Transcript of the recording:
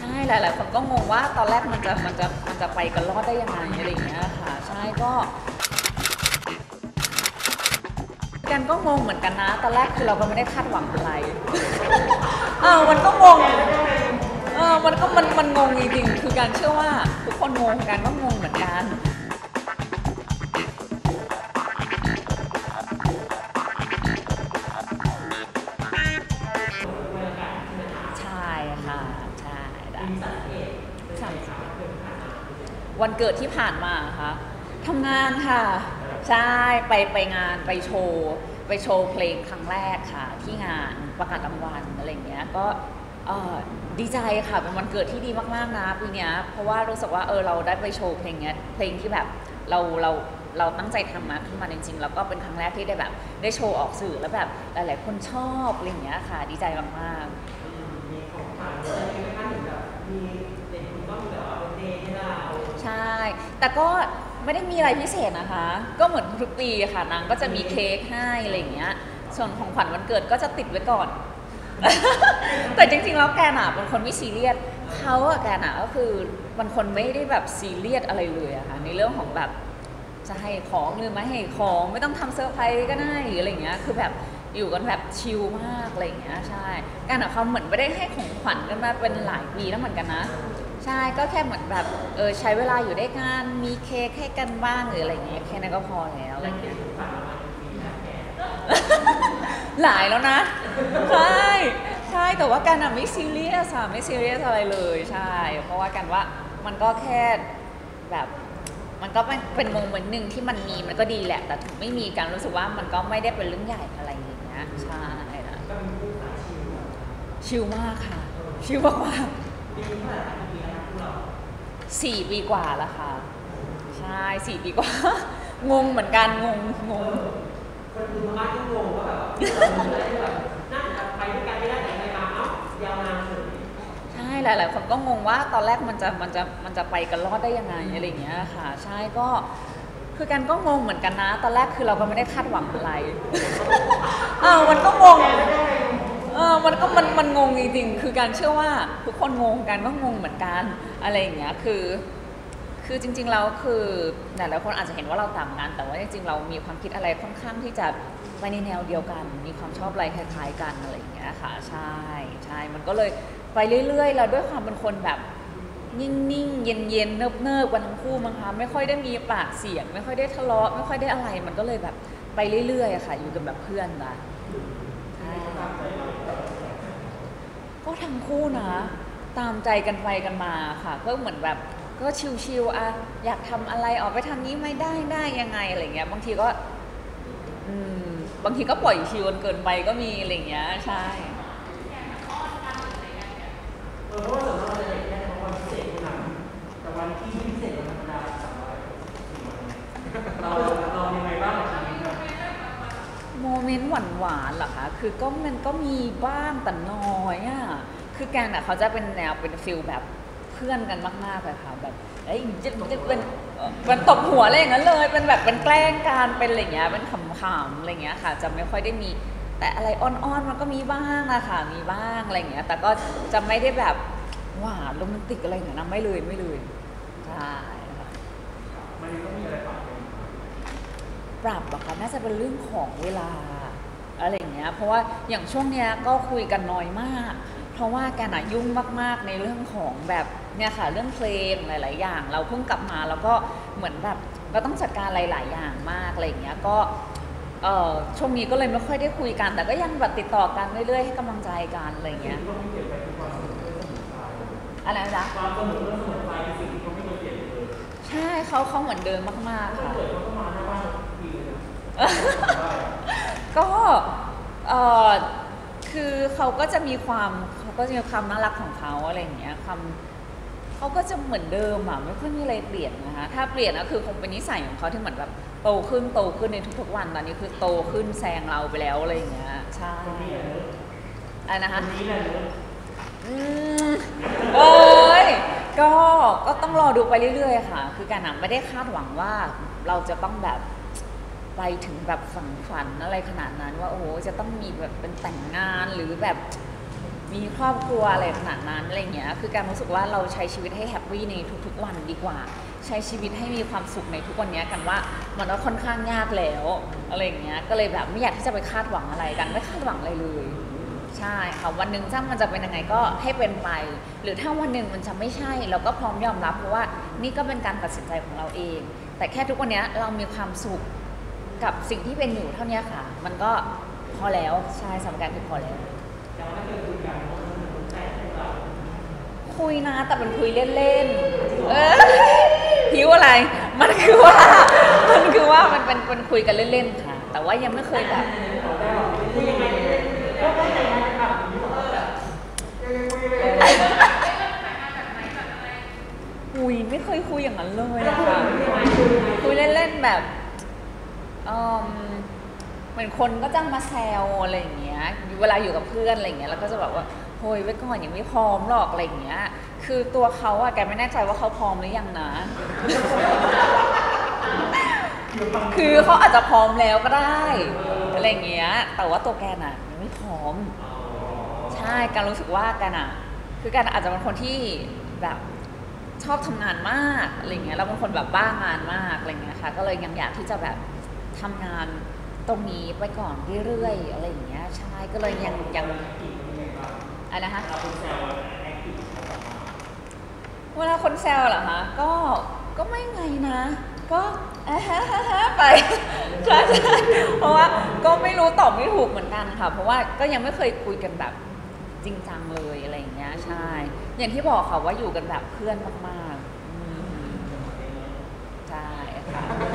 ใช่หลาย ๆ คนก็งงว่าตอนแรกมันจะมันจะมันจะไปกันรอดได้ยังไงอะไรอย่างเงี้ยค่ะ ใช่ก็กันก็งงเหมือนกันนะ ตอนแรกคือเราก็ไม่ได้คาดหวังอะไรเออมันก็งงเออมันก็มันมันงงจริงๆคือการเชื่อว่าทุกคนงงกันก็งงเหมือนกัน วันเกิดที่ผ่านมาค่ะทำงานค่ะ ใช่ไปไปงานไปโชว์ไปโชว์เพลงครั้งแรกค่ะ ที่งานประกาศรางวัลอะไรเงี้ยก็ดีใจค่ะเป็นวันเกิดที่ดีมากๆนะปีเนี้ยเพราะว่ารู้สึกว่าเออเราได้ไปโชว์เพลงเนี้ยเพลงที่แบบเราเราเราตั้งใจทำมาขึ้นมาจริงๆแล้วก็เป็นครั้งแรกที่ได้แบบ ได้โชว์ออกสื่อแล้วแบบหลายๆคนชอบอะไรอย่างเงี้ยค่ะ ดีใจมากๆ ใช่ แต่ก็ไม่ได้มีอะไรพิเศษนะคะ ก็เหมือนทุกปีค่ะนางก็จะมีเค้กให้อะไรอย่างเงี้ย ส่วนของขวัญวันเกิดก็จะติดไว้ก่อน แต่จริงๆแล้วแกน่ะเป็นคนไม่ซีเรียสเขาอะแกน่ะก็คือเป็นคนไม่ได้แบบซีเรียสอะไรเลยอะค่ะในเรื่องของแบบจะให้ของหรือไม่ให้ของไม่ต้องทำเซอร์ไพรส์ก็ได้หรืออะไรเงี้ยคือแบบอยู่กันแบบชิลมากอะไรอย่างเงี้ยใช่แกน่ะเขาเหมือนไม่ได้ให้ของขวัญกันมาเป็นหลายปีแล้วเหมือนกันนะ ช่ก็แค่เหมือนแบบเออใช้เวลาอยู่ด้วยกันมีเค้กให้กันบ้างหรืออะไรอย่างเงี้ยแค่นั้นก็พอแล้วอะไรอย่างเงี้ยหลายแล้วนะ ใช่ใช่แต่ว่ากันอะไม่ซีเรียสอะไม่ซีเรียสอะไรเลยใช่ เพราะว่ากันว่ามันก็แค่แบบมันก็เป็นเป็นโมเมนต์หนึ่งที่มันมีมันก็ดีแหละ แต่ถึงไม่มีกันรู้สึกว่ามันก็ไม่ได้เป็นเรื่องใหญ่อะไรอย่างเงี้ยใช่นะชิลมากค่ะ ชิลมากมากๆ สี่ปีกว่าแล้วค่ะ ใช่สี่ปีกว่า งงเหมือนกัน งงงงคนอื่นทางบ้านก็งงว่าแบบแบบน่าจะไปด้วยกันไม่ได้แต่ไปมาเอ้ายาวนานเลยใช่หลาย ๆ คนก็งงว่าตอนแรกมันจะมันจะมันจะไปกันรอดได้ยังไงอะไรอย่างเงี้ยค่ะ ใช่ก็คือกันก็งงเหมือนกันนะ ตอนแรกคือเราก็ไม่ได้คาดหวังอะไรเออมันก็งงเออ มันก็มันมันงงจริงๆ คือการเชื่อว่าทุกคนงงกันก็งงเหมือนกันอะไรอย่างเงี้ย คือ คือจริงๆแล้วคือหลายๆคนอาจจะเห็นว่าเราต่างกัน แต่ว่าจริงๆเรามีความคิดอะไรค่อนข้างที่จะไปในแนวเดียวกัน มีความชอบอะไรคล้ายๆกันอะไรอย่างเงี้ยค่ะ ใช่ใช่ มันก็เลยไปเรื่อยๆแล้วด้วยความเป็นคนแบบนิ่งๆ เย็นๆ เนิบๆ กันทั้งคู่มั้งคะ ไม่ค่อยได้มีปากเสียง ไม่ค่อยได้ทะเลาะ ไม่ค่อยได้อะไร มันก็เลยแบบไปเรื่อยๆอะค่ะ อยู่กันแบบเพื่อนนะใช่ ก็ทั้งคู่นะ ตามใจกันไปกันมาค่ะ ก็เหมือนแบบก็ชิวๆอะอยากทำอะไรออกไปทางนี้ไม่ได้ได้ยังไงอะไรเงี้ย บางทีก็อบางทีก็ปล่อยชิวกันเกินไปก็มีอะไรเงี้ย ใช่ moment หวานๆเหรอคะคือก็มันก็มีบ้างแต่น้อยอะคือแกรนด์อะเขาจะเป็นแนวเป็น feel แบบเพื่อนกันมากๆเลยค่ะแบบเอ้ยจะจะเป็นเอ่อเป็นตบหัวอะไรอย่างนั้นเลย เป็นแบบเป็นแกล้งกันเป็นอะไรอย่างเงี้ยเป็นขำๆอะไรอย่างเงี้ยค่ะ จะไม่ค่อยได้มีแต่อะไรอ่อนๆมันก็มีบ้างอะค่ะมีบ้างอะไรอย่างเงี้ย แต่ก็จะไม่ได้แบบหวานโรแมนติกอะไรอย่างเงี้ยนะไม่เลยไม่เลยใช่ค่ะมันก็มีอะไรปรับเปลี่ยนปรับเหรอคะน่าจะเป็นเรื่องของเวลา อะไรอย่างเงี้ยเพราะว่าอย่างช่วงเนี้ยก็คุยกันน้อยมาก เพราะว่าแกน่ะยุ่งมากๆในเรื่องของแบบเนี่ยค่ะเรื่องเพลงหลาย ๆ อย่าง เราเพิ่งกลับมาแล้วก็เหมือนแบบเราต้องจัดการหลาย ๆ อย่างมากอะไรอย่างเงี้ยก็เออช่วงนี้ก็เลยไม่ค่อยได้คุยกัน แต่ก็ยังแบบติดต่อกันเรื่อยๆให้กำลังใจกันอะไรอย่างเงี้ยก็ไม่เปลี่ยนไปคือความสนุกเรื่องสมุนไพรอะไรนะจ๊ะความสนุกเรื่องสมุนไพรคือสิ่งที่เขาไม่เคยเปลี่ยนเลยใช่เขาเขาเหมือนเดิมมากๆถ้าค่ะเกิดเขาก็มาหน้าบ้านเราทุกทีเลยนะได้ ก็เออคือเขาก็จะมีความเขาก็จะมีความน่ารักของเขาอะไรอย่างเงี้ยความเขาก็จะเหมือนเดิมอะไม่ค่อยมีอะไรเปลี่ยนนะคะถ้าเปลี่ยนก็คือคงเป็นนิสัยของเขาที่เหมือนแบบโตขึ้นโตขึ้นในทุกๆวันตอนนี้คือโตขึ้นแซงเราไปแล้วอะไรอย่างเงี้ยใช่คนนี้แหละเนอะไรนะคะนนี้แหละเอะอืมเอ้ยก็ก็ต้องรอดูไปเรื่อยๆค่ะ คือการหนังไม่ได้คาดหวังว่าเราจะต้องแบบ ไปถึงแบบฝันฝันอะไรขนาดนั้น ว่าโอ้โหจะต้องมีแบบเป็นแต่งงานหรือแบบมีครอบครัวอะไรขนาดนั้นอะไรเงี้ยคือการรู้สึกว่าเราใช้ชีวิตให้แฮปปี้ในทุกๆวันดีกว่า ใช้ชีวิตให้มีความสุขในทุกวันนี้กันว่ามันก็ค่อนข้างยากแล้วอะไรเงี้ยก็เลยแบบไม่อยากที่จะไปคาดหวังอะไรกันไม่คาดหวังอะไรเลยใช่ค่ะวันหนึ่งจ้ามันจะเป็นยังไงก็ให้เป็นไป หรือถ้าวันหนึ่งมันจะไม่ใช่เราก็พร้อมยอมรับเพราะว่านี่ก็เป็นการตัดสินใจของเราเอง แต่แค่ทุกวันนี้เรามีความสุข กับสิ่งที่เป็นอยู่เท่านี้ค่ะ มันก็พอแล้วใช่สำหรับการคือพอแล้วแต่ว่าถ้าเกิดคุยกันว่ามันเป็นใจของเราคุยนะแต่เป็นคุยเล่นๆเออหิวอะไร มันคือว่า มันคือว่ามันเป็นเป็นคุยกันเล่นๆค่ะ แต่ว่ายังไม่เคยแบบคุยยังไงก็ได้แต่งงานกันแบบนี้หรอแบบยังไงคุยยังไงคุยไม่เคยคุยอย่างนั้นเลยอะค่ะคุยเล่นๆแบบ เหมือนคนก็จ้างมาแซวอะไรอย่างเงี้ย เวลาอยู่กับเพื่อนอะไรอย่างเงี้ย แล้วก็จะแบบว่าโฮ้ยไว้ก่อนยังไม่พร้อมหรอกอะไรอย่างเงี้ย คือตัวเขาอะแกไม่แน่ใจว่าเขาพร้อมหรือยังนะ คือเขาอาจจะพร้อมแล้วก็ได้อะไรอย่างเงี้ย แต่ว่าตัวแกน่ะยังไม่พร้อม ใช่ การรู้สึกว่ากันอะคือกันอาจจะเป็นคนที่แบบชอบทำงานมากอะไรเงี้ยแล้วเป็นคนแบบบ้างานมากอะไรเงี้ยค่ะ ก็เลยยังอยากที่จะแบบ ทำงานตรงนี้ไปก่อนเรื่อยๆอะไรอย่างเงี้ยใช่ก็เลยยังยังอะไรนะคะเวลาคนแซวเหรอคะก็ก็ไม่ไงนะ ก็อ่าฮะฮะไปใช่ใช่เพราะว่าก็ไม่รู้ตอบไม่ถูกเหมือนกันค่ะ เพราะว่าก็ยังไม่เคยคุยกันแบบจริงจังเลยอะไรอย่างเงี้ยใช่ อย่างที่บอกค่ะว่าอยู่กันแบบเพื่อนมากๆใช่ค่ะ